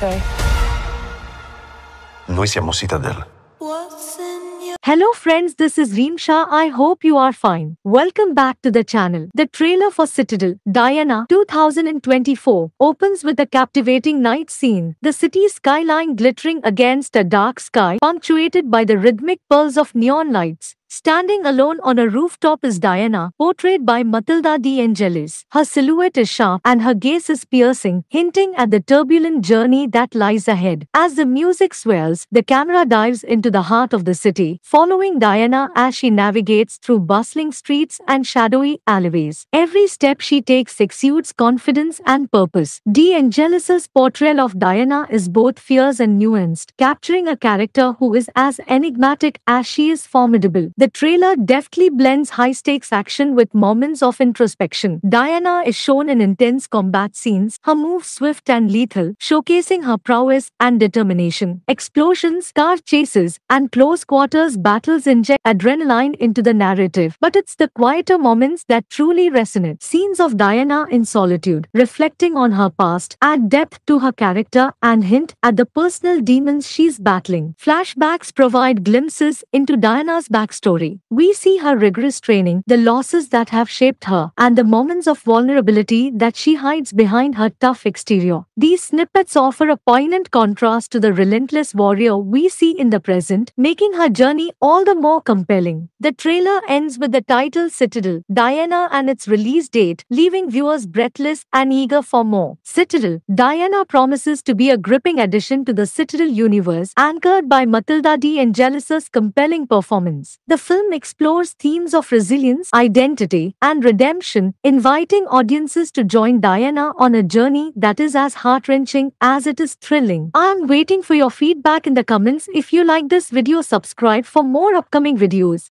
say? Noi siamo Citadel. Hello friends, this is Reem Shah. I hope you are fine. Welcome back to the channel. The trailer for Citadel, Diana 2024, opens with a captivating night scene. The city skyline glittering against a dark sky, punctuated by the rhythmic pearls of neon lights. Standing alone on a rooftop is Diana, portrayed by Matilda De Angelis. Her silhouette is sharp and her gaze is piercing, hinting at the turbulent journey that lies ahead. As the music swells, the camera dives into the heart of the city, following Diana as she navigates through bustling streets and shadowy alleyways. Every step she takes exudes confidence and purpose. De Angelis' portrayal of Diana is both fierce and nuanced, capturing a character who is as enigmatic as she is formidable. The trailer deftly blends high stakes action with moments of introspection. Diana is shown in intense combat scenes, her moves swift and lethal, showcasing her prowess and determination. Explosions, car chases, and close quarters battles inject adrenaline into the narrative. But it's the quieter moments that truly resonate. Scenes of Diana in solitude, reflecting on her past, add depth to her character and hint at the personal demons she's battling. Flashbacks provide glimpses into Diana's backstory story. We see her rigorous training, the losses that have shaped her, and the moments of vulnerability that she hides behind her tough exterior. These snippets offer a poignant contrast to the relentless warrior we see in the present, making her journey all the more compelling. The trailer ends with the title Citadel, Diana and its release date, leaving viewers breathless and eager for more. Citadel, Diana promises to be a gripping addition to the Citadel universe, anchored by Matilda De Angelis' compelling performance. The film explores themes of resilience, identity, and redemption, inviting audiences to join Diana on a journey that is as heart-wrenching as it is thrilling. I'm waiting for your feedback in the comments. If you like this video, subscribe for more upcoming videos.